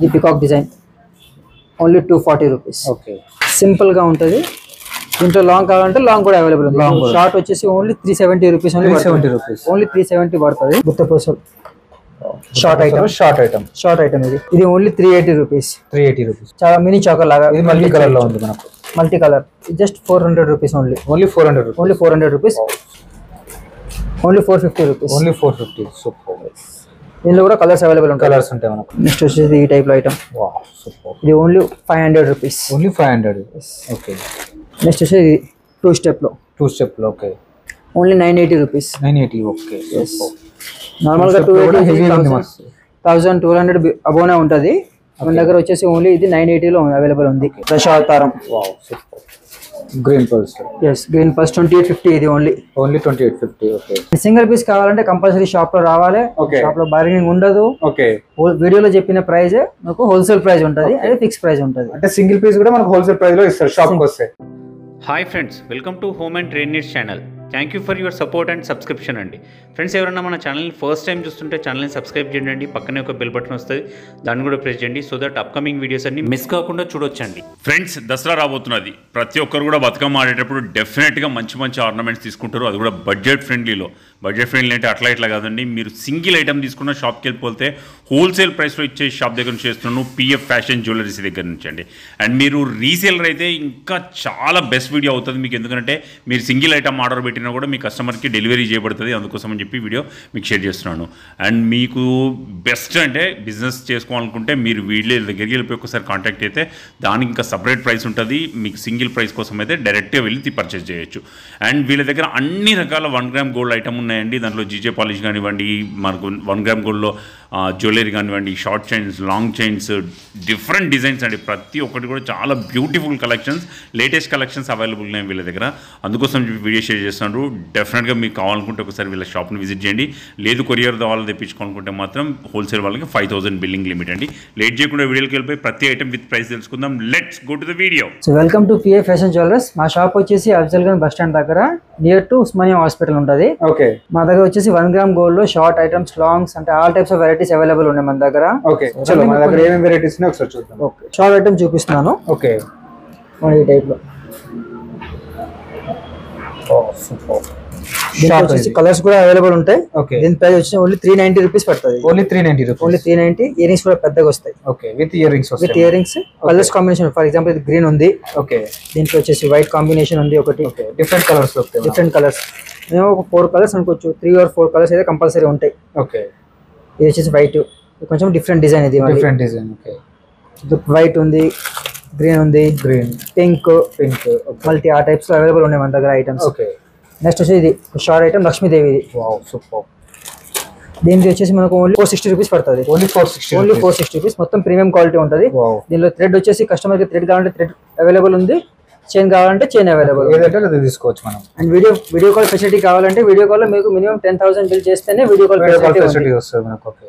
ఇది peacock design only two forty rupees okay సింపుల్గా ఉంటుంది. దీంట్లో లాంగ్ కావాలంటే లాంగ్ కూడా అవైలబుల్ ఉంది. కూడా. షార్ట్ వచ్చేసి only three seventy rupees three seventy rupees only three seventy పడుతుంది. గుత్త పూసలు short item short item short item ఇది. ఇది only three eighty rupees three eighty rupees చాలా మినీ చాకర్ లాగా ఇది మల్టీ కలర్లో ఉంది మనకు. Multi colour just four hundred rupees only only four hundred only four hundred rupees only four fifty rupees only four fifty super దీనిలో కూడా colours available ఉంటాయి. Colours ఉంటాయి మనకు. నెక్స్ట్ వచ్చేసి ఈ టైప్లో ఐటమ్ ఇది only five hundred rupees only five hundred okay next వచ్చేసి టూ స్టెప్లో. టూ స్టెప్లో okay only nine eighty rupees nine eighty okay నార్మల్గా టూ మస్తు థౌసండ్ టూ హండ్రెడ్ అబోనే ఉంటుంది. మన దగ్గర వచ్చేసి ఓన్లీ ఇది నైన్ ఎయిటీలో అవైలబుల్ ఉంది. Dashavataram green pulse yes green first twenty eight fifty ఇది only only twenty eight fifty okay single piece కావాలంటే కంపల్సరీ షాప్లో రావాలి. Okay. షాప్లో బార్గెనింగ్ ఉండదు. ఓకే వీడియోలో చెప్పిన ప్రైస్ మీకు హోల్సేల్ ప్రైస్ ఉంటుంది. అది ఫిక్స్ ప్రైస్ ఉంటుంది. అంటే సింగిల్ పీస్ కూడా మనకు హోల్సేల్ ప్రైస్లో ఇస్తారు షాప్కి వస్తే hi friends welcome to home and trade needs channel thank you for your support and subscription అండి. ఫ్రెండ్స్ ఎవరైనా మన ఛానల్ని ఫస్ట్ టైం చూస్తుంటే ఛానల్ని సబ్స్క్రైబ్ చేయండి పక్కనే ఒక బెల్ బటన్ వస్తుంది. దాన్ని కూడా ప్రెస్ చేయండి సో దట్ అప్కమింగ్ వీడియోస్ అన్ని మిస్ కాకుండా చూడొచ్చండి. ఫ్రెండ్స్ దసరా రాబోతున్నది. ప్రతి ఒక్కరు కూడా బతుకమ్మ ఆడేటప్పుడు డెఫినెట్గా మంచి మంచి ఆర్నమెంట్స్ తీసుకుంటారు. అది కూడా బడ్జెట్ ఫ్రెండ్లీలో బడ్జెట్ ఫ్రెండ్లీ అంటే అట్లా ఇట్లా కాదండి. మీరు సింగిల్ ఐటమ్ తీసుకున్న షాప్కి వెళ్ళిపోతే హోల్సేల్ ప్రైస్లో ఇచ్చే షాప్ దగ్గర నుంచి చేస్తున్నాను. పిఎఫ్ ఫ్యాషన్ జ్యువెలరీస్ దగ్గర నుంచి అండి. అండ్ మీరు రీసేలర్ అయితే ఇంకా చాలా బెస్ట్ వీడియో అవుతుంది మీకు. ఎందుకంటే మీరు సింగిల్ ఐటమ్ ఆర్డర్ పెట్టి పెట్టినా కూడా మీ కస్టమర్కి డెలివరీ చేయబడుతుంది. అందుకోసం అని చెప్పి వీడియో మీకు షేర్ చేస్తున్నాను. అండ్ మీకు బెస్ట్ అంటే బిజినెస్ చేసుకోవాలనుకుంటే మీరు వీళ్ళ దగ్గరికి వెళ్ళిపోయి ఒకసారి కాంటాక్ట్ అయితే దానికి ఇంకా సపరేట్ ప్రైస్ ఉంటుంది. మీకు సింగిల్ ప్రైస్ కోసం అయితే డైరెక్ట్గా వెళ్ళి పర్చేస్ చేయొచ్చు. అండ్ వీళ్ళ దగ్గర అన్ని రకాల వన్ గ్రామ్ గోల్డ్ ఐటమ్ ఉన్నాయండి. దాంట్లో జీజే పాలిష్ కానివ్వండి మనకు వన్ గ్రామ్ గోల్డ్లో జ్యువెలరీ కానివ్వండి short chains long chains different designs అండి. ప్రతి ఒక్కటి కూడా చాలా beautiful collections latest collections available ఉన్నాయి వీళ్ళ దగ్గర. అందుకోసం వీడియో షేర్ చేస్తున్నారు. డెఫినెట్గా మీకు కావాలనుకుంటే ఒకసారి వీళ్ళ షాప్ని విజిట్ చేయండి. లేదు కొరియర్ వాళ్ళు తెప్పించుకోవాలనుకుంటే మాత్రం హోల్సేల్ వాళ్ళకి ఫైవ్ థౌసండ్ బిల్లింగ్ లిమిట్ అండి. లేట్ చేయకుండా వీడియోకి వెళ్ళిపోయి ప్రతి ఐటమ్ విత్ ప్రైస్ తెలుసుకుందాం. Let's go to the video so welcome to PA fashion jewellers మా షాప్ వచ్చేసి అఫ్జల్ గన్ బస్ స్టాండ్ దగ్గర నియర్ టు ఉస్మానియా హాస్పిటల్ ఉంటుంది. ఓకే మా దగ్గర వచ్చేసి వన్ గ్రామ్ గోల్డ్లో షార్ట్ ఐటమ్స్ లాంగ్స్ అంటే all types of varieties available ఉన్నాయి మన దగ్గర. ఓకే చలో మన దగ్గర ఏమేమి వెరైటీస్ ఉన్నాయో ఒకసారి చూద్దాం. ఓకే షార్ట్ ఐటమ్ చూపిస్తున్నాను. ఓకే మన ఈ టైప్లో. వచ్చేసి కలర్స్ కూడా అవైలబుల్ ఉంటాయి. ఓకే దీని ప్రైస్ వచ్చి ఓన్లీ త్రీ నైన్టీ రూపీస్ పడుతుంది. Only three ninety rupees only three ninety earrings కూడా పెద్దగా వస్తాయి. Okay with ear rings with వస్తాయి earrings colours combination for example ఇది గ్రీన్ ఉంది. ఓకే దీంట్లో వచ్చేసి వైట్ కాంబినేషన్ ఉంది ఒకటి. డిఫరెంట్ కలర్స్ డిఫరెంట్ కలర్స్ మేము ఒక ఫోర్ కలర్స్ అనుకోవచ్చు. త్రీ ఆర్ ఫోర్ కలర్స్ అయితే కంపల్సరీ ఉంటాయి. ఓకే ఇది వచ్చేసి వైట్ కొంచెం డిఫరెంట్ డిజైన్ ఇది డిఫరెంట్ డిజైన్ ఓకే వైట్ ఉంది గ్రీన్ ఉంది గ్రీన్ పింక్ పింక్ మల్టీ ఆ టైప్స్లో అవైలబుల్ ఉన్నాయి మన దగ్గర ఐటమ్స్ ఓకే నెక్స్ట్ వచ్చేసి ఇది షార్ట్ ఐటమ్ లక్ష్మీదేవి ఇది. సూపర్ దీనికి వచ్చేసి మనకు ఓన్లీ ఫోర్ సిక్స్టీ రూపీస్ పడుతుంది. Only four sixty only four sixty rupees మొత్తం ప్రీమియం క్వాలిటీ ఉంటుంది. దీనిలో థ్రెడ్ వచ్చేసి కస్టమర్కి థ్రెడ్ కావాలంటే థ్రెడ్ అవైలబుల్ ఉంది. చైన్ కావాలంటే చైన్ అవైలబుల్ ఏదంటే తీసుకోవచ్చు మనం. And video video call facility కావాలంటే వీడియో కాల్ మీకు మినిమం టెన్ థౌసండ్ బిల్ చేస్తేనే వీడియో కాల్ ఫెసిలిటీ వస్తుంది మనకు ఓకే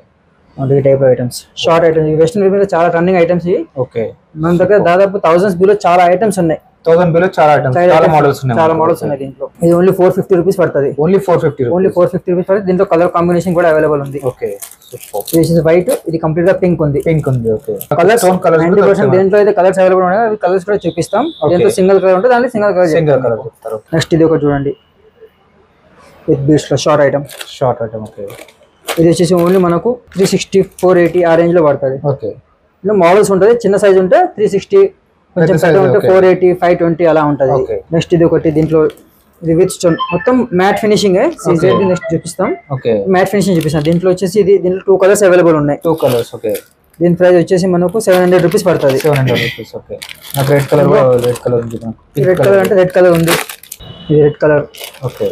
ఈ type items short items western మీద చాలా రన్నింగ్ ఐటమ్స్ ఇవి. ఓకే మన దగ్గర దాదాపు థౌసండ్స్ బిలో చాలా ఐటమ్స్ ఉన్నాయి. థౌసండ్ బిలో చాలా ఐటమ్స్ చాలా మోడల్స్ ఉన్నాయి చాలా మోడల్స్ ఉన్నాయి దీంట్లో. ఇది ఓన్లీ ఫోర్ ఫిఫ్టీ రూపీస్ పడుతుంది. Only four fifty only four fifty rupees పడుతుంది. దీంట్లో కలర్ కాంబినేషన్ కూడా అవైలబుల్ ఉంది. ఓకే ఇది వైట్ ఇది కంప్లీట్గా పింక్ ఉంది. పింక్ ఉంది okay colours tone colours ninety percent దేంట్లో అయితే కలర్స్ అవైలబుల్ ఉన్నాయి. అవి కలర్స్ కూడా చూపిస్తాం. దీంట్లో సింగిల్ కలర్ ఉంటుంది. దాంట్లో single colour single colour next ఇది ఒకటి చూడండి. With బీట్స్లో short item short item okay ఇది వచ్చేసి ఓన్లీ మనకు త్రీ సిక్స్టీ ఫోర్ ఎయిటీ ఆ రేంజ్లో పడుతుంది. ఓకే మోడల్స్ ఉంటుంది. చిన్న సైజ్ ఉంటే త్రీ సిక్స్టీ కొంచెం పెద్ద ఉంటే. ఫోర్ ఎయిటీ ఫైవ్ ట్వంటీ అలా ఉంటుంది. నెక్స్ట్ ఇది ఒకటి దీంట్లో ఇది విత్ స్టోన్ మొత్తం మ్యాట్ ఫినిషింగ్ నెక్స్ట్ చూపిస్తాం. ఓకే మ్యాట్ ఫినిషింగ్ చూపిస్తాం. దీంట్లో వచ్చేసి ఇది దీంట్లో టూ కలర్స్ అవైలబుల్ ఉన్నాయి. టూ కలర్స్ ఓకే దీని ప్రైస్ వచ్చేసి మనకు సెవెన్ హండ్రెడ్ రూపీస్ పడుతుంది. సెవెన్ హండ్రెడ్ రూపీస్ ఓకే నాకు రెడ్ కలర్ రెడ్ కలర్ ఉంది. రెడ్ కలర్ అంటే రెడ్ కలర్ ఉంది. ఇది red colour okay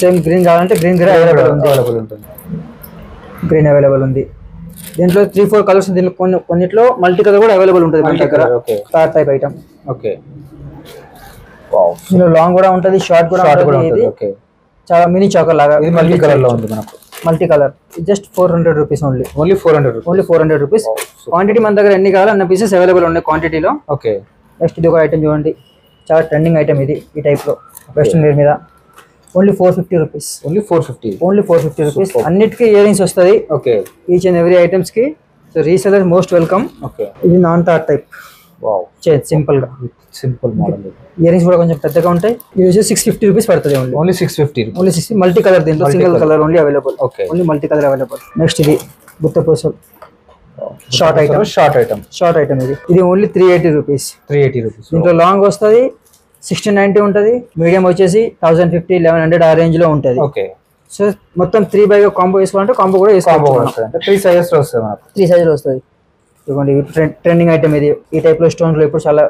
same green కావాలంటే గ్రీన్ కూడా అవైలబుల్ ఉంది. అవైలబుల్ ఉంటుంది. గ్రీన్ అవైలబుల్ ఉంది. దీంట్లో త్రీ ఫోర్ కలర్స్ దీంట్లో కొన్ని కొన్నిట్లో మల్టీ కలర్ కూడా అవైలబుల్ ఉంటుంది మన దగ్గర. Third type item okay wow దీనిలో లాంగ్ కూడా ఉంటుంది షార్ట్ కూడా ఉంటుంది. ఓకే చాలా మినీ చాకర్ లాగా. ఇది మల్టీ కలర్లో ఉంది మనకు. Multi colour just four hundred rupees only only four hundred rupees only four hundred rupees quantity మన దగ్గర ఎన్ని కావాలో అన్న పీసెస్ అవైలబుల్ ఉన్నాయి క్వాంటిటీలో ఓకే నెక్స్ట్ ఇది ఒక ఐటమ్ చూడండి. చాలా ట్రెండింగ్ ఐటమ్ ఇది ఈ type లో. వెస్ట్రన్ వేర్ మీద. Only four fifty rupees. Only four fifty? Only four fifty rupees. అన్నిటికీ ఇయర్ రింగ్స్ వస్తుంది. Okay. Each and every ఐటమ్స్కి. So reseller most welcome okay. ఇది నాన్ తార్ టైప్ సింపుల్గా సింపుల్ మోడల్ ఇయర్ రింగ్స్ కూడా కొంచెం పెద్దగా ఉంటాయి. ఇది సిక్స్ ఫిఫ్టీ రూపీస్ పడుతుంది only only six fifty only six multi colour దీంట్లో single. Colour only available Okay. Only multi colour available next ఇది గుత్త పూసలు. Short item short item short item ఇది. ఇది only three eighty rupees three eighty rupees దీంట్లో long వస్తుంది. Sixteen ninety ఉంటుంది medium వచ్చేసి thousand fifty eleven hundred ఆ రేంజ్లో ఉంటుంది. ఓకే. సో మొత్తం త్రీ బై కాంబో వేసుకోవాలంటే కాంబో కూడా అంటే త్రీ సైజెస్ వస్తుంది త్రీ వస్తుంది. ఇదిగోండి ట్రెండింగ్ ఐటమ్ ఇది. ఈ టైప్లో స్టోన్స్లో ఇప్పుడు చాలా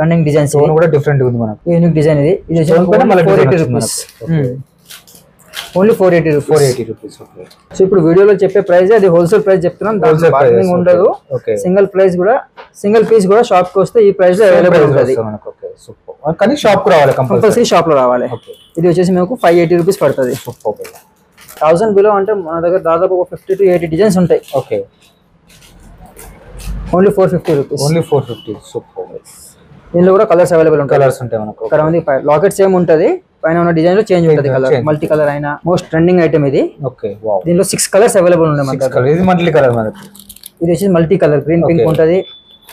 రన్నింగ్ డిజైన్స్ స్టోన్ కూడా డిఫరెంట్ ఉంది మనకు. యూనిక్ డిజైన్ ఇది. ఇది four eighty rupees only four eighty four eighty rupees so ఇప్పుడు వీడియోలో చెప్పే ప్రైస్ అది హోల్సేల్ ప్రైస్ చెప్తున్నాం. దాంట్లో బార్గెనింగ్. ఉండదు. సింగిల్ ప్రైస్ కూడా సింగిల్ పీస్ కూడా షాప్కి వస్తే ఈ ప్రైస్లో అవైలబుల్ ఉంటుంది. కానీ షాప్కు రావాలి కంపల్సరీ షాప్లో రావాలి. ఇది వచ్చేసి మీకు ఫైవ్ ఎయిటీ రూపీస్ పడుతుంది. థౌసండ్ బిలో అంటే మన దగ్గర దాదాపు ఒక ఫిఫ్టీ టు ఎయిటీ డిజైన్స్ ఉంటాయి. Okay only four fifty rupees only four fifty super దీనిలో కూడా కలర్స్ అవైలబుల్ ఉంటాయి. కలర్స్ ఉంటాయి మనకు. ఇక్కడ ఉంది లాకెట్ సేమ్ ఉంటుంది? పైన ఉన్న డిజైన్లో చేంజ్ ఉంటుంది కలర్. మల్టీ కలర్ అయినా మోస్ట్ ట్రెండింగ్ ఐటమ్ ఇది. ఓకే దీనిలో సిక్స్ కలర్స్ అవైలబుల్ ఉన్నాయి మన దగ్గర. కలర్ ఇది మంత్లీ కలర్ మనకి. ఇది వచ్చేసి మల్టీ కలర్ గ్రీన్ పింక్. ఉంటుంది.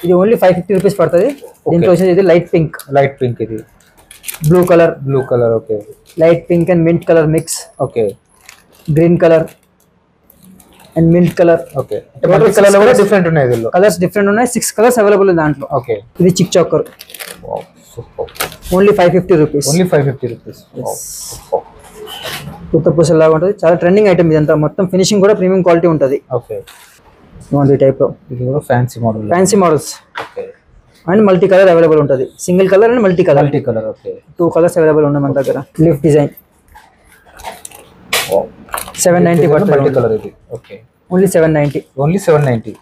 ఇది ఓన్లీ ఫైవ్ ఫిఫ్టీ రూపీస్ పడుతుంది. దీంట్లో వచ్చేసి ఇది లైట్ పింక్ లైట్ పింక్ ఇది. Blue colour blue colour okay light pink and mint colour mix okay green colour and mint colour okay colour కూడా different ఉన్నాయి దీనిలో. కలర్స్ డిఫరెంట్ ఉన్నాయి. సిక్స్ కలర్స్ అవైలబుల్ దాంట్లో. ఓకే ఇది chic choker. Only five fifty rupees only five fifty rupees కొత్త పూసలు లాగా ఉంటుంది. చాలా ట్రెండింగ్ ఐటమ్ ఇదంతా. మొత్తం ఫినిషింగ్ కూడా ప్రీమియం క్వాలిటీ ఉంటుంది. ఓకే ఈ టైప్లో. ఇది కూడా fancy model fancy models and multi colour available ఉంటుంది. Single colour and multi colour multi colour okay two colours available ఉన్నాయి మన దగ్గర. Lift design seven ninety multi colour ఇది. Okay only seven ninety only seven ninety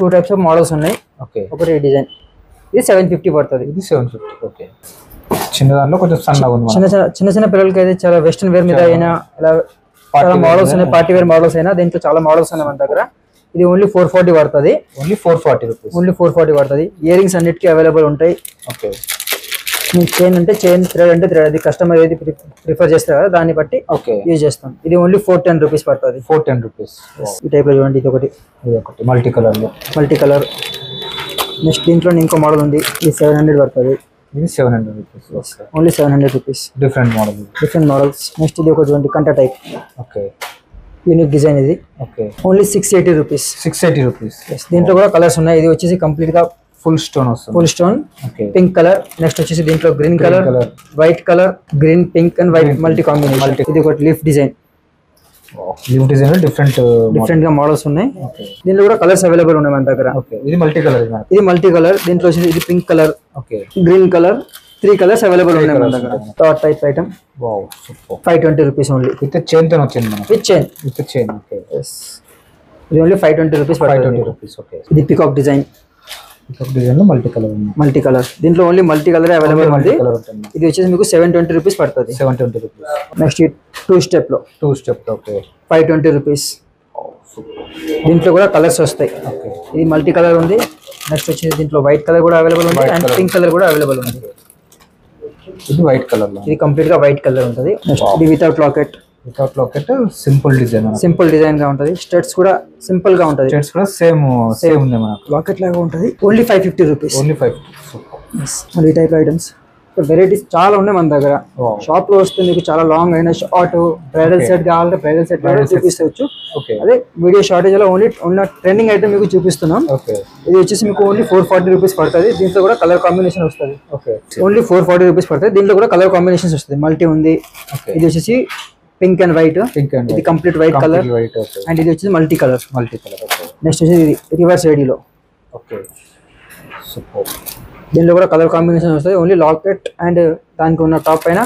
two types of models ఉన్నాయి. Okay ఒకటి design ఇది seven fifty పడుతుంది. ఇది seven fifty okay చిన్న దాంట్లో కొంచెం సన్నగా ఉంది చిన్న చిన్న చిన్న చిన్న పిల్లలకి అయితే చాలా వెస్ట్రన్ వేర్ మీద అయినా ఇలా చాలా మోడల్స్ ఉన్నాయి పార్టీ వేర్ మోడల్స్ అయినా దీంట్లో చాలా మోడల్స్ ఉన్నాయి మన దగ్గర. ఇది ఓన్లీ ఫోర్ ఫార్టీ పడుతుంది. Only four forty rupees only four forty పడుతుంది. ఇయర్ రింగ్స్ అన్నిటికీ అవైలబుల్ ఉంటాయి. ఓకే మీకు చైన్ అంటే చైన్ థ్రెడ్ అంటే థ్రెడ్ అది కస్టమర్ ఏది ప్రిఫర్ చేస్తారు కదా దాన్ని బట్టి ఓకే యూజ్ చేస్తాం. ఇది ఓన్లీ ఫోర్ టెన్ రూపీస్ పడుతుంది. ఫోర్ టెన్ రూపీస్ ఈ టైప్లో చూడండి ఇది ఒకటి. ఇది ఒకటి. మల్టీ కలర్లో మల్టీ కలర్ నెక్స్ట్ దీంట్లో ఇంకో మోడల్ ఉంది. ఇది సెవెన్ హండ్రెడ్ పడుతుంది. ఇది seven hundred rupees only seven hundred rupees different model different models next ఇది ఒక చూడండి కంట టైప్ ఓకే యూనిక్ డిజైన్ ఇది. Okay. Only six eighty rupees six eighty rupees దీంట్లో కూడా కలర్స్ ఉన్నాయి. ఇది వచ్చేసి కంప్లీట్గా ఫుల్ స్టోన్ వస్తుంది. Full stone pink colour next వచ్చేసి దీంట్లో green colour. White colour green pink and white multi combination ఇది ఒకటి లీఫ్ డిజైన్ డిజైన్ డిఫరెంట్ డిఫరెంట్గా మోడల్స్ ఉన్నాయి. దీంట్లో కూడా కలర్స్ అవైలబుల్ ఉన్నాయి మన దగ్గర. ఓకే ఇది మల్టీ కలర్ ఇది మల్టీ కలర్ దీంట్లో వచ్చేసి ఇది pink colour okay green colour three colours available ఉన్నాయి మన దగ్గర. Taught type item wow super five twenty rupees only with చైన్తో వచ్చింది మనకి with chain with chain okay ఇది only five twenty rupees five twenty rupees okay ఇది peacock design డిజైన్లో multi colour ఉంది. Multi colour దీంట్లో ఓన్లీ మల్టీ కలర్ అవైలబుల్ ఉంది. ఇది వచ్చేసి మీకు సెవెన్ ట్వంటీ రూపీస్ పడుతుంది. Seven twenty rupees next two స్టెప్లో. Two step okay five twenty rupees దీంట్లో కూడా కలర్స్ వస్తాయి. ఓకే ఇది మల్టీ కలర్ ఉంది. నెక్స్ట్ వచ్చేసి దీంట్లో వైట్ కలర్ కూడా అవైలబుల్ ఉంది అండ్ పింక్ కలర్ కూడా అవైలబుల్ ఉంది. ఇది వైట్ కలర్లో. ఇది కంప్లీట్గా వైట్ కలర్ ఉంటుంది. ఇది without locket without locket simple design simple డిజైన్గా ఉంటుంది. స్టడ్స్ కూడా సింపుల్గా ఉంటుంది. షర్ట్స్ కూడా సేమ్ సేమ్ ఉంది మనకు. లాకెట్ లాగా ఉంటుంది. Only five fifty rupees only five ఈ టైప్ ఐటమ్స్ వెరైటీస్ చాలా ఉన్నాయి మన దగ్గర. షాప్లో వస్తే మీకు చాలా లాంగ్ అయిన షార్ట్ బ్రైడల్ సెట్ కావాలంటే బ్రైడల్ సెట్ చూపించవచ్చు ఓకే అదే వీడియో షార్టేజ్లో ఓన్లీ ఉన్న ట్రెండింగ్ ఐటమ్ మీకు చూపిస్తున్నాం. ఇది వచ్చేసి మీకు ఓన్లీ ఫోర్ ఫార్టీ రూపీస్ పడుతుంది. దీంట్లో కూడా కలర్ కాంబినేషన్ వస్తుంది. ఓన్లీ ఫోర్ ఫార్టీ రూపీస్ పడుతుంది. దీంట్లో కూడా కలర్ కాంబినేషన్స్ వస్తుంది. మల్టీ ఉంది. ఇది వచ్చేసి pink and white pink and ఇది కంప్లీట్ వైట్ కలర్ అండ్ ఇది వచ్చేసి multi colour multi colour next వచ్చేసి ఇది రివర్స్ ఐడిలో ఓకే సూపర్ దీంట్లో కూడా కలర్ కాంబినేషన్ వస్తుంది. ఓన్లీ లాకెట్ అండ్ దానికి ఉన్న టాప్ పైన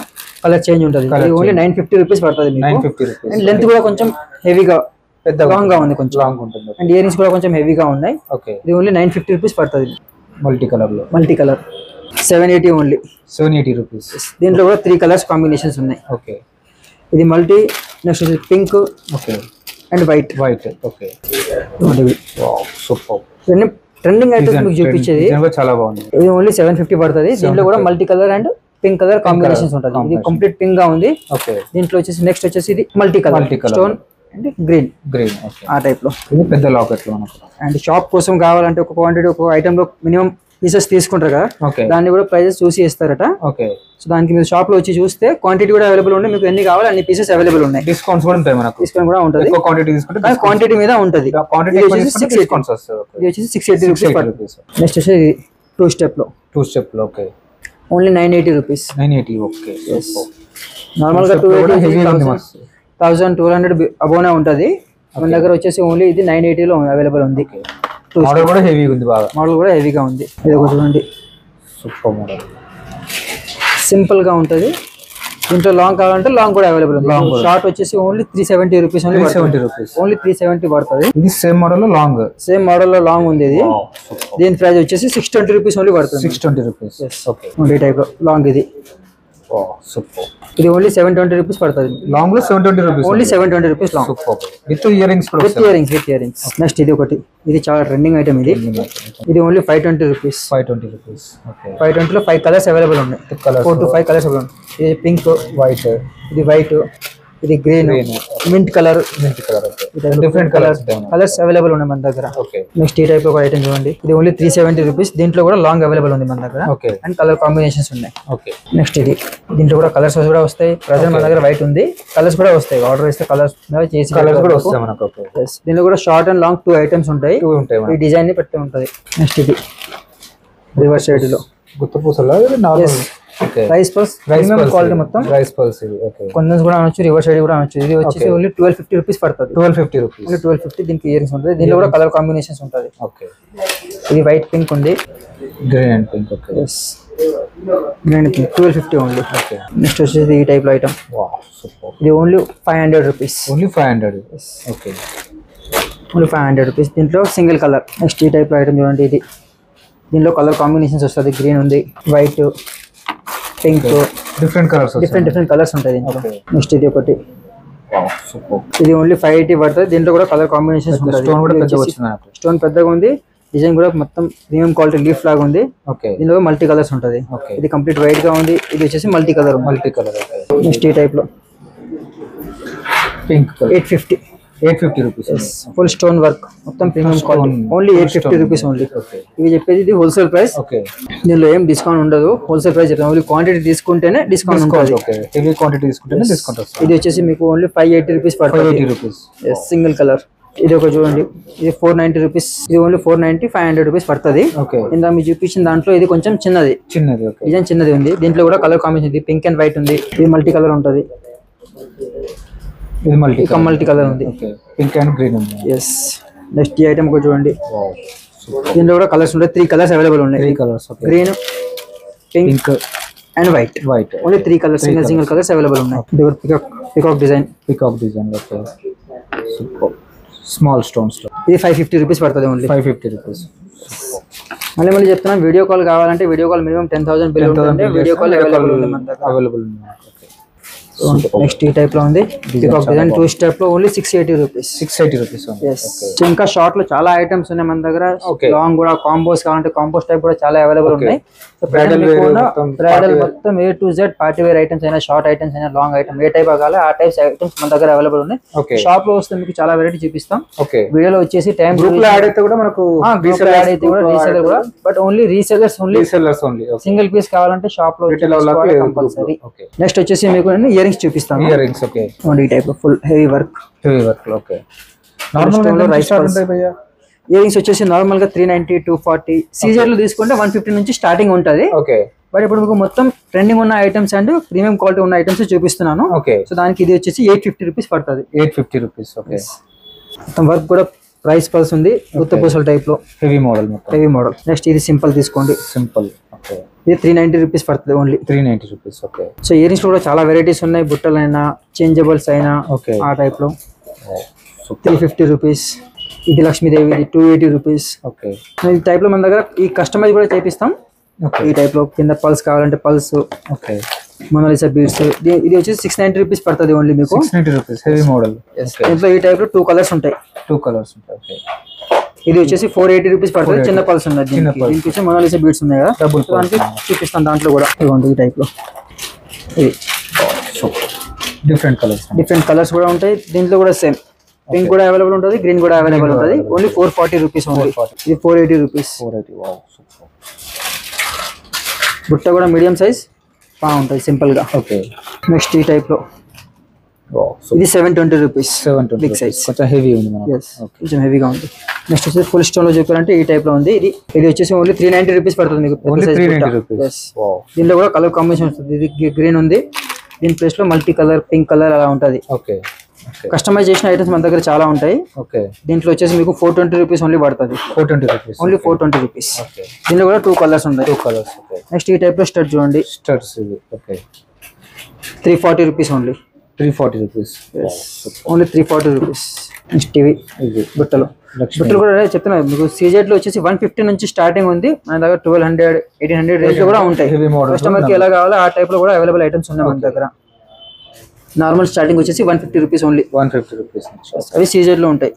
కలర్ చేంజ్ ఉంటుంది. ఓన్లీ నైన్ ఫిఫ్టీ రూపీస్ పడుతుంది nine fifty rupees and length కూడా కొంచెం హెవీగా పెద్ద లాంగ్గా ఉంది కొంచెం. లాంగ్ ఉంటుంది. అండ్ ఇయర్ రింగ్స్ కూడా కొంచెం హెవీగా ఉన్నాయి. ఓకే ఇది ఓన్లీ నైన్ ఫిఫ్టీ రూపీస్ పడుతుంది. మల్టీ కలర్లో. Multi colour seven eighty only seven eighty rupees దీంట్లో కూడా త్రీ కలర్స్ కాంబినేషన్స్ ఉన్నాయి. ఓకే ఇది మల్టీ నెక్స్ట్ ఇది pink okay and white white okay super ఇవన్నీ ట్రెండింగ్ ఐటమ్స్ మీకు చూపించేది. చాలా బాగుంది. ఇది ఓన్లీ సెవెన్ ఫిఫ్టీ పడుతుంది. దీంట్లో కూడా multi colour and pink colour combinations ఉంటుంది. ఇది కంప్లీట్ పింక్గా ఉంది. ఓకే దీంట్లో వచ్చేసి నెక్స్ట్ వచ్చేసి ఇది multi colour. Stone and green green ఆ టైప్లో. పెద్ద లాకెట్లో అండ్ షాప్ కోసం కావాలంటే ఒక క్వాంటిటీ ఒక ఐటమ్లో మినిమం పీసెస్ తీసుకుంటారు కదా? ఓకే దాన్ని కూడా ప్రైజెస్ చూసి ఇస్తారట ఓకే సో దానికి మీరు షాప్లో వచ్చి చూస్తే క్వాంటిటీ కూడా అవైలబుల్ ఉన్నాయి మీకు ఎన్ని కావాలి అన్ని పీసెస్ అవైలబుల్ ఉన్నాయి. డిస్కౌంట్స్ కూడా ఉంటాయి మనకు. తీసుకొని కూడా ఉంటుంది. ఎక్కువ క్వాంటిటీ తీసుకుంటే క్వాంటిటీ మీద ఉంటుంది. క్వాంటిటీ 680. డిస్కౌంట్స్ ఇది వచ్చేసి సిక్స్ ఎయిటీ రూపీస్ నెక్స్ట్ వచ్చేసి టూ స్టెప్లో. టూ స్టెప్లో okay only nine eighty rupees nine eighty okay నార్మల్గా టూ ఎయిటీ ఉంది. థౌసండ్ టూ హండ్రెడ్ అబోనే ఉంటుంది. మన దగ్గర వచ్చేసి ఓన్లీ ఇది నైన్ ఎయిటీలో అవైలబుల్ ఉంది. మోడల్ కూడా హెవీగా ఉంది బాగా. మోడల్ కూడా హెవీగా ఉంది. ఇది ఒక చూడండి. సూపర్ మోడల్ సింపుల్గా ఉంటుంది. దీంట్లో లాంగ్ కావాలంటే లాంగ్ కూడా అవైలబుల్ ఉంది. షార్ట్ వచ్చేసి only three seventy rupees only seventy rupees only three seventy పడుతుంది. ఇది సేమ్ మోడల్ లాంగ్ సేమ్ మోడల్లో లాంగ్ ఉంది ఇది. దీని ప్రైస్ వచ్చేసి సిక్స్ ట్వంటీ రూపీస్ ఓన్లీ పడుతుంది. Six twenty rupees okay only టైప్లో లాంగ్ ఇది. సూపర్. ఇది ఓన్లీ సెవెన్ ట్వంటీ రూపీస్ పడుతుంది. లాంగ్లో seven twenty rupees only seven twenty rupees long super. With ear rings కూడా with earrings with earrings next ఇది ఒకటి. ఇది చాలా ట్రెండింగ్ ఐటమ్ ఇది. ఇది only five twenty rupees five twenty rupees five ట్వంటీలో five colours available ఉన్నాయి. Four to five colours available ఉన్నాయి ఇది పింక్ వైట్ ఇది వైట్ ఇది green mint colour mint colour different colours colours available ఉన్నాయి మన దగ్గర. నెక్స్ట్ ఈ టైప్ ఒక ఐటమ్ చూడండి. ఇది ఓన్లీ త్రీ సెవెంటీ రూపీస్ దీంట్లో కూడా లాంగ్ అవైలబుల్ ఉంది మన దగ్గర. ఓకే అండ్ కలర్ కాంబినేషన్స్ ఉన్నాయి. ఓకే నెక్స్ట్ ఇది. దీంట్లో కూడా కలర్స్ కూడా వస్తాయి. ప్రజెంట్ మన దగ్గర వైట్ ఉంది. కలర్స్ కూడా వస్తాయి. ఆర్డర్ ఇస్తే కలర్స్ చేసి కలర్స్ కూడా వస్తాయి మనకు. దీనిలో కూడా short and long two items ఉంటాయి. ఈ డిజైన్ని పెట్టి ఉంటుంది. నెక్స్ట్ ఇది. రివర్స్ సైడ్లో. గుత్త పూసలు normal okay rice pulse premium quality మొత్తం. రైస్ పల్స్ కొంచెం కూడా అనొచ్చు రివర్స్ సైడ్ కూడా అనొచ్చు. ఇది వచ్చేసి ఓన్లీ ట్వెల్వ్ ఫిఫ్టీ రూపీస్ పడుతుంది. Twelve fifty rupees only twelve fifty దీనికి ఇయరింగ్స్ ఉంటుంది. దీనిలో కూడా కలర్ కాంబినేషన్స్ ఉంటుంది. ఓకే ఇది వైట్ పింక్ ఉంది. Green and pink okay green pink twelve fifty only okay next వచ్చేసి ఈ టైప్లో ఐటమ్ ఇది only five hundred rupees only five hundred okay only five hundred rupees దీంట్లో సింగిల్ కలర్ నెక్స్ట్ ఈ టైప్లో ఐటమ్ చూడండి ఇది. దీనిలో కలర్ కాంబినేషన్స్ వస్తుంది. గ్రీన్ ఉంది white pink different colours different different colours ఉంటాయి దీంట్లో. నెక్స్ట్ ఇది ఒకటి. ఇది ఓన్లీ ఫైవ్ ఎయిటీ పడుతుంది. దీంట్లో కూడా కలర్ కాంబినేషన్స్ ఉంటుంది. స్టోన్ కూడా పెద్దగా ఉంది. డిజైన్ కూడా మొత్తం ప్రీమియం క్వాలిటీ లీఫ్ లాగా ఉంది. ఓకే దీనిలో మల్టీ కలర్స్ ఉంటుంది. ఇది కంప్లీట్ వైట్గా ఉంది. ఇది వచ్చేసి multi colour multi colour next ఈ టైప్లో. Pink eight fifty eight fifty rupees full stone work మొత్తం premium quality only eight fifty rupees only ఇవి చెప్పేది ఇది హోల్సేల్ ప్రైస్ ఓకే దీనిలో ఏం డిస్కౌంట్ ఉండదు. హోల్సేల్ ప్రైస్ చెప్తాను ఓన్లీ క్వాంటిటీ తీసుకుంటేనే డిస్కౌంట్ ఉంటుంది. ఓకే హెవీ క్వాంటిటీ తీసుకుంటే డిస్కౌంట్ వస్తుంది. ఇది వచ్చేసి మీకు only five eighty rupees five పడుతుంది ఎయిటీ రూపీస్ సింగిల్ కలర్ ఇది ఒక చూడండి. ఇది ఫోర్ నైన్టీ రూపీస్ ఇది only four ninety five hundred rupees పడుతుంది. ఓకే ఇందా మీరు చూపించిన దాంట్లో ఇది కొంచెం చిన్నది. చిన్నది డిజైన్ చిన్నది ఉంది. దీంట్లో కూడా కలర్ కాంబినేషన్ ఉంది. పింక్ అండ్ వైట్ ఉంది. ఇది మల్టీ కలర్ ఉంటుంది. ఇది మల్టీ మల్టీ కలర్ ఉంది. పింక్ అండ్ గ్రీన్ ఉంది. ఎస్ నెక్స్ట్ ఈ ఐటమ్ కూడా చూడండి. దీంట్లో కూడా కలర్స్ ఉంటాయి. త్రీ కలర్స్ అవైలబుల్ త్రీ ఉన్నాయి colours okay green pink and white white only three colours single single colours available ఉన్నాయి. ఇది కూడా peacock peacock design peacock design small స్టోన్స్లో ఇది ఫైవ్ ఫిఫ్టీ రూపీస్ పడుతుంది ఓన్లీ ఫైవ్ ఫిఫ్టీ రూపీస్ మళ్ళీ మళ్ళీ చెప్తున్నాం video call కావాలంటే video call minimum ten thousand bill ఉంటుంది. వీడియో కాల్ అవైలబుల్ ఉంది అవైలబుల్ నెక్స్ట్ ఈ టైప్లో ఉంది. పికాక్ డిజైన్ టూ స్టెప్లో only six eighty rupees six eighty rupees ఇంకా షార్ట్లో చాలా ఐటమ్స్ ఉన్నాయి మన దగ్గర. లాంగ్ కూడా కాంబోస్ కావాలంటే కాంబోస్ టైప్ కూడా చాలా అవైలబుల్ ఉన్నాయి. బ్రైడల్ మొత్తం A to Z party wear items అయినా షార్ట్ ఐటమ్స్ అయినా లాంగ్ ఐటమ్ ఏ టైప్ కావాలి ఆ టైప్స్ ఐటమ్స్ మన దగ్గర అవైలబుల్ ఉన్నాయి. షాప్లో వస్తే మీకు చాలా వెరైటీ చూపిస్తాం. వీడియోలో వచ్చేసి టైం గ్రూప్లో యాడ్ అయితే కూడా మనకు గ్రూప్ యాడ్ అయితే కూడా రీసెలర్ కూడా. But only resellers only only single piece కావాలంటే షాప్లో కంపల్సరీ నెక్స్ట్ వచ్చేసి మీకు ఇయర్ రింగ్స్ చూపిస్తాను. ఇయర్ రింగ్స్ ఓకే ఈ type full heavy work heavy work okay normal rice earrings వచ్చేసి నార్మల్గా త్రీ నైన్టీ టూ ఫార్టీ సీజర్లో తీసుకుంటే వన్ ఫిఫ్టీ నుంచి స్టార్టింగ్ ఉంటుంది. ఓకే బట్ ఇప్పుడు మీకు మొత్తం ట్రెండింగ్ ఉన్న ఐటమ్స్ అండ్ ప్రీమియం క్వాలిటీ ఉన్న ఐటమ్స్ చూపిస్తున్నాను. ఓకే సో దానికి ఇది వచ్చేసి ఎయిట్ ఫిఫ్టీ రూపీస్ పడుతుంది. ఎయిట్ ఫిఫ్టీ రూపీస్ ఓకే మొత్తం వర్క్ కూడా ప్రైస్ పల్స్ ఉంది. గుత్త పూసల టైప్లో. హెవీ మోడల్ మొత్తం. హెవీ మోడల్ నెక్స్ట్ ఇది సింపుల్ తీసుకోండి. సింపుల్ ఓకే ఇది త్రీ నైన్టీ రూపీస్ పడుతుంది only three ninety rupees okay so earrings కూడా చాలా వెరైటీస్ ఉన్నాయి బుట్టలు అయినా చేంజబుల్స్ అయినా ఓకే ఆ టైప్లో. త్రీ ఫిఫ్టీ రూపీస్ ఇది లక్ష్మీదేవి ఇది టూ ఎయిటీ రూపీస్ ఓకే ఈ టైప్లో మన దగ్గర ఈ కస్టమైజ్ కూడా చేపిస్తాం. ఓకే ఈ టైప్లో కింద పల్స్ కావాలంటే పల్స్. Okay Mona Lisa beads. ఇది వచ్చేసి సిక్స్ నైన్టీ రూపీస్ పడుతుంది ఓన్లీ మీకు. Six ninety rupees heavy model దీంట్లో ఈ టైప్లో టూ కలర్స్ ఉంటాయి. టూ కలర్స్ ఉంటాయి ఓకే ఇది వచ్చేసి ఫోర్ ఎయిటీ రూపీస్ పడుతుంది. చిన్న పల్స్ ఉన్నాయి దీనికి. వచ్చి మొనాలిసా బీడ్స్ ఉన్నాయి కదా. దానికి చూపిస్తాను దాంట్లో కూడా. ఇదిగోండి ఈ టైప్లో. ఇది. డిఫరెంట్ కలర్స్ డిఫరెంట్ కలర్స్ కూడా ఉంటాయి. దీంట్లో కూడా సేమ్ పింక్ కూడా అవైలబుల్ ఉంటుంది గ్రీన్ కూడా అవైలబుల్ ఉంటుంది. Only four forty rupees only ఇది ఫోర్ ఎయిటీ రూపీస్ బుట్ట కూడా మీడియం సైజ్ బాగుంటుంది సింపుల్గా. ఓకే నెక్స్ట్ ఈ టైప్లో. వావ్ ఇది seven twenty rupees seven twenty size కొంచెం హెవీ ఉంది కొంచెం హెవీగా ఉంది. నెక్స్ట్ వచ్చేసి ఫుల్ స్టోన్లో చెప్పారంటే ఈ టైప్లో ఉంది. ఇది ఇది వచ్చేసి ఓన్లీ త్రీ నైన్టీ రూపీస్ పడుతుంది మీకు. దీంట్లో కూడా కలర్ కాంబినేషన్ వస్తుంది. ఇది గ్రీన్ ఉంది. దీని ప్లేస్లో మల్టీ కలర్ పింక్ కలర్ అలా ఉంటుంది. ఓకే కస్టమైజ్ చేసిన ఐటమ్స్ మన దగ్గర చాలా ఉంటాయి. ఓకే దీంట్లో వచ్చేసి మీకు ఫోర్ ట్వంటీ రూపీస్ ఓన్లీ పడుతుంది. Four twenty rupees only four twenty rupees దీంట్లో కూడా టూ కలర్స్ ఉంటాయి టూ కలర్స్ నెక్స్ట్ ఈ టైప్లో స్టడ్ చూడండి. స్టర్స్ ఇది. Okay three forty rupees only three forty rupees only three forty rupees next ఇవి బుట్టలు. బుట్టలు కూడా చెప్తున్నా. మీకు సీజెడ్లో వచ్చేసి వన్ ఫిఫ్టీ నుంచి స్టార్టింగ్ ఉంది. మన దగ్గర ట్వెల్వ్ హండ్రెడ్ ఎయిటీన్ హండ్రెడ్ రేంజ్లో కూడా ఉంటాయి. Heavy models కస్టమర్కి ఎలా కావాలో ఆ టైప్లో కూడా అవైలబుల్ ఐటమ్స్ ఉన్నాయి మన దగ్గర. నార్మల్ స్టార్టింగ్ వచ్చేసి one fifty rupees only one fifty rupees అవి సీజెడ్లో ఉంటాయి.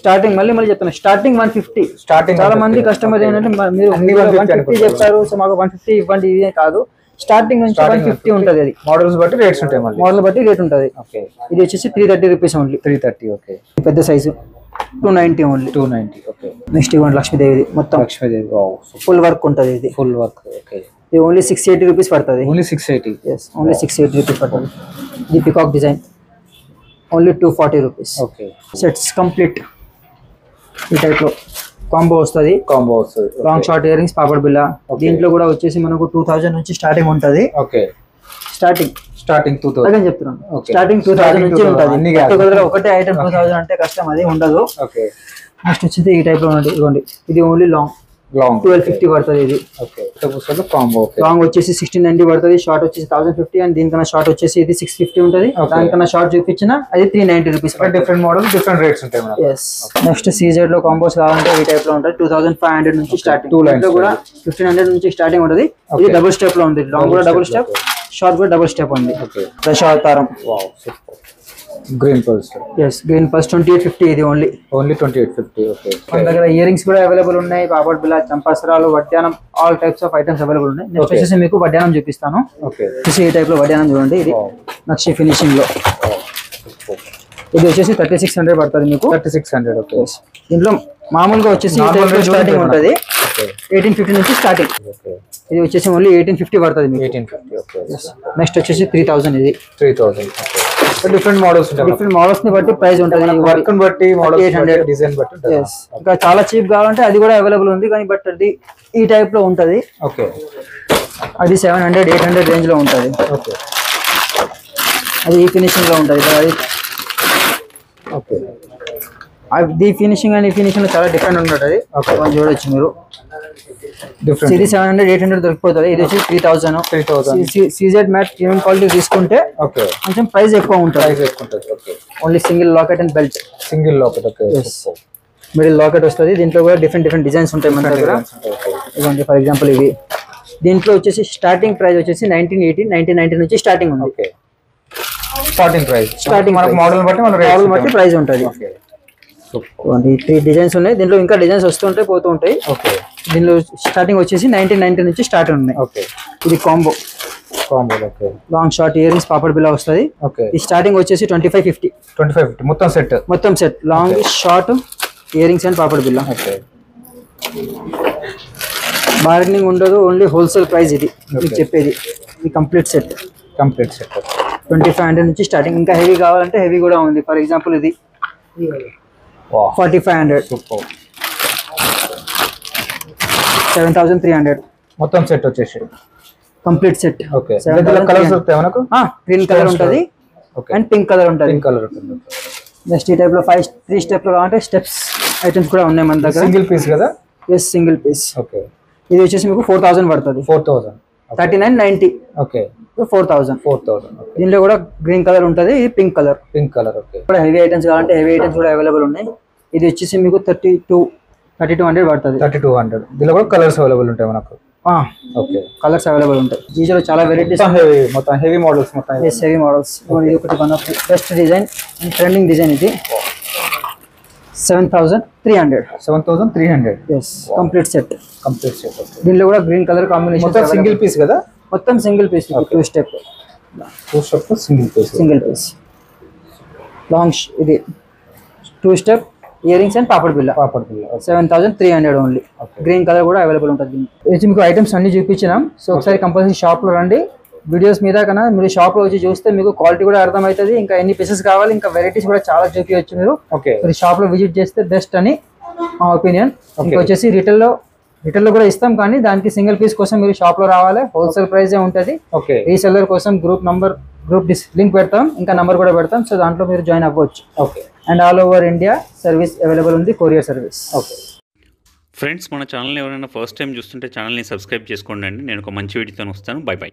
స్టార్టింగ్ మళ్ళీ మళ్ళీ చెప్తున్నా. స్టార్టింగ్ వన్ ఫిఫ్టీ Starting చాలా 150. మంది కస్టమర్ ఏంటంటే మీరు వన్ 150 ఫిఫ్టీ. చెప్తారు సో మాకు వన్ ఫిఫ్టీ ఇవ్వండి ఇది కాదు. స్టార్టింగ్ నుంచి వన్ ఫిఫ్టీ ఉంటుంది అది. మోడల్స్ బట్టి రేట్స్ ఉంటాయి మళ్ళీ. మోడల్ బట్టి రేట్ ఉంటుంది. ఓకే ఇది వచ్చేసి three thirty rupees only three thirty okay పెద్ద size two ninety only two ninety okay next ఇవ్వండి లక్ష్మీదేవిది మొత్తం లక్ష్మీదేవి ఫుల్ వర్క్ ఉంటుంది ఇది. ఫుల్ వర్క్ ఓకే ఇది ఓన్లీ సిక్స్ ఎయిటీ రూపీస్ పడుతుంది. Only six eighty yes only six eighty rupees పడుతుంది. ఇది peacock design only two forty rupees okay sets complete ఈ టైప్లో కాంబో వస్తుంది. కాంబో వస్తుంది. లాంగ్ షార్ట్ ఇయర్ రింగ్స్ పాపడ్ బిల్ల దీంట్లో కూడా వచ్చేసి మనకు టూ థౌజండ్ నుంచి స్టార్టింగ్ ఉంటుంది. Okay starting starting two thousand చెప్తున్నాను. స్టార్టింగ్ టూ థౌసండ్ నుంచి 2000 ఉంటుంది. ఒకటే ఐటమ్ టూ థౌసండ్ అంటే కష్టం అది ఉండదు. ఓకే నెక్స్ట్ వచ్చేసి ఈ టైప్లో ఉంది ఇదిగోండి. ఇది only long long twelve fifty పడుతుంది ఇది. లాంగ్ వచ్చేసి సిక్స్టీన్ నైన్టీ పడుతుంది షార్ట్ వచ్చేసి థౌసండ్ ఫిఫ్టీ అండ్ దీనికన్నా షార్ట్ వచ్చేసి ఇది సిక్స్ ఫిఫ్టీ ఉంటుంది. దానికన్నా షార్ట్ చూపించిన అది three ninety rupees different model different rates ఉంటాయి నెక్స్ట్ సీజెడ్లో కాంబోస్ కావాలంటే ఈ టైప్లో ఉంటుంది. టూ థౌసండ్ ఫైవ్ హండ్రెడ్ నుంచి స్టార్టింగ్ lines దీంట్లో కూడా ఫిఫ్టీన్ హండ్రెడ్ నుంచి స్టార్టింగ్ ఉంటుంది. ఇది. డబుల్ స్టెప్లో ఉంది. లాంగ్ కూడా డబుల్ స్టెప్ షార్ట్ కూడా డబుల్ స్టెప్ ఉంది. Dasavatharam green plus yes green plus twenty eight fifty ఇది only only twenty eight fifty okay మన దగ్గర ఇయర్ రింగ్స్ కూడా అవైలబుల్ ఉన్నాయి పాపడ్ బిల్ల చంపాసరాలు వడ్డానం all types of items available ఉన్నాయి. నెక్స్ట్. వచ్చేసి మీకు వడ్డానం చూపిస్తాను. ఓకే వచ్చేసి ఈ టైప్లో వడ్డానం చూడండి ఇది. నక్షి ఫినిషింగ్లో. ఇది వచ్చేసి థర్టీ సిక్స్ హండ్రెడ్ పడుతుంది మీకు. థర్టీ సిక్స్ హండ్రెడ్ ఓకే దీంట్లో మామూలుగా వచ్చేసి స్టార్టింగ్ ఉంటుంది? ఎయిటీన్ ఫిఫ్టీ నుంచి స్టార్టింగ్ ఇది వచ్చేసి ఓన్లీ ఎయిటీన్ ఫిఫ్టీ పడుతుంది నెక్స్ట్ వచ్చేసి త్రీ థౌసండ్ ఇది. త్రీ థౌసండ్ డిఫరెంట్ మోడల్స్ ఉంటాయి డిఫరెంట్ మోడల్స్ని బట్టి ప్రైస్ ఉంటుంది. వర్క్ బట్టి మోడల్స్ 800. డిజైన్ బట్టి. ఇంకా చాలా చీప్ కావాలంటే అది కూడా అవైలబుల్ ఉంది. కానీ బట్ అది ఈ టైప్లో ఉంటుంది. ఓకే అది సెవెన్ హండ్రెడ్ ఎయిట్ హండ్రెడ్ రేంజ్లో ఉంటుంది. ఓకే అది ఈ ఫినిషింగ్లో ఉంటుంది. అది ఓకే అది ఫినిషింగ్ అండ్ ఈ ఫినిషింగ్ చాలా డిఫరెంట్ ఉంటుంది. అది. చూడొచ్చు మీరు. ఇది సెవెన్ హండ్రెడ్ ఎయిట్ హండ్రెడ్ దొరికిపోతుంది ఇది వచ్చి three thousand three thousand CZ matte premium quality తీసుకుంటే ఓకే కొంచెం ప్రైస్ ఎక్కువ ఉంటుంది. Price ఎక్కుంటుంది okay only single locket and belt single లోపల ఓకే. మిడిల్ లాకెట్ వస్తుంది. దీంట్లో కూడా డిఫరెంట్ డిఫరెంట్ డిజైన్స్ ఉంటాయి మన దగ్గర. ఇదిగోండి ఫర్ ఎగ్జాంపుల్ ఇవి. దీంట్లో వచ్చేసి స్టార్టింగ్ ప్రైస్ వచ్చేసి నైన్టీన్ ఎయిటీన్ నైన్టీన్ నైన్టీ నుంచి స్టార్టింగ్ ఉంది. Okay starting price price. Model బట్టి మన మోడల్ బట్టి ప్రైస్ ఉంటుంది. త్రీ డిజైన్స్ ఉన్నాయి. దీంట్లో ఇంకా డిజైన్స్ వస్తుంటాయి పోతూ ఉంటాయి. ఓకే. దీనిలో స్టార్టింగ్ వచ్చేసి నైన్టీన్ నైన్టీ నుంచి స్టార్ట్ ఉన్నాయి. ఓకే. ఇది combo combo okay long short earrings papad బిల్ల వస్తుంది. ఓకే. ఈ స్టార్టింగ్ వచ్చేసి twenty five fifty twenty five fifty మొత్తం సెట్ మొత్తం set long short earrings and papad బిల్ల ఓకే బార్గెనింగ్ ఉండదు ఓన్లీ హోల్సేల్ ప్రైస్ ఇది. మీకు చెప్పేది. ఈ complete set complete set twenty five hundred నుంచి స్టార్టింగ్ ఇంకా హెవీ కావాలంటే హెవీ కూడా ఉంది. ఫర్ ఎగ్జాంపుల్ ఇది. Forty five hundred super seven thousand three hundred మొత్తం సెట్ వచ్చేసి. కంప్లీట్ సెట్ ఓకే కలర్స్ మనకు? గ్రీన్ కలర్ ఉంటుంది. ఓకే అండ్ పింక్ కలర్ ఉంటుంది. పింక్ కలర్ ఉంటుంది. నెక్స్ట్ ఈ టైప్లో ఫైవ్ త్రీ స్టెప్లో కావాలంటే స్టెప్స్ ఐటమ్స్ కూడా ఉన్నాయి మన దగ్గర. సింగిల్ పీస్ కదా? ఎస్ సింగిల్ పీస్ ఓకే ఇది వచ్చేసి మీకు ఫోర్ థౌసండ్ పడుతుంది. Four thousand thirty nine ninety okay four thousand. Four thousand దీనిలో కూడా గ్రీన్ కలర్ ఉంటుంది ఇది pink colour. Pink colour okay. Heavy items కావాలంటే హెవీ ఐటమ్స్ కూడా అవైలబుల్ ఉన్నాయి. ఇది వచ్చేసి మీకు thirty two thirty two hundred పడుతుంది. Thirty two hundred. దీనిలో కూడా కలర్స్ అవైలబుల్ ఉంటాయి మనకు? ఓకే. కలర్స్ అవైలబుల్ ఉంటాయి. జీజోలో చాలా వెరైటీస్ హెవీ మొత్తం హెవీ మోడల్స్ మొత్తం ఎస్ హెవీ మోడల్స్ ఇది ఒకటి one of best design and trending design ఇది. Seven thousand three hundred seven thousand three hundred yes complete set complete set దీనిలో కూడా green colour combination single piece కదా? మొత్తం single piece two step. Two step single piece. Single piece. Long ఇది two step ear rings and పాపడ్ బిల్ల పాపడ్ పిల్ల seven thousand three hundred only green colour కూడా అవైలబుల్ ఉంటుంది. ఇది మీకు ఐటమ్స్ అన్ని చూపించినాం. సో ఒకసారి కంపల్సరీ షాప్లో రండి. వీడియోస్ మీద కన్నా మీరు షాప్లో వచ్చి చూస్తే మీకు క్వాలిటీ కూడా అర్థమవుతుంది. ఇంకా ఎన్ని పీసెస్ కావాలి ఇంకా వెరైటీస్ కూడా చాలా చూపించవచ్చు మీరు. ఓకే మీరు షాప్లో విజిట్ చేస్తే బెస్ట్ అని మా ఒపీనియన్ ఇంకా వచ్చేసి రిటైల్లో రిటైల్లో కూడా ఇస్తాం కానీ దానికి సింగిల్ పీస్ కోసం మీరు షాప్లో రావాలి. హోల్సేల్ ప్రైస్ ఉంటుంది. ఓకే. రీసెల్లర్ కోసం group number group this link పెడతాం. ఇంకా నంబర్ కూడా పెడతాం. సో దాంట్లో మీరు జాయిన్ అవ్వచ్చు. Okay. And all over India service available ఉంది. Courier service okay. ఫ్రెండ్స్ మన ఛానల్ని ఎవరైనా ఫస్ట్ టైం చూస్తుంటే ఛానల్ని సబ్స్క్రైబ్ చేసుకోండి అండి. నేను ఒక మంచి వీడియోతో వస్తాను. By by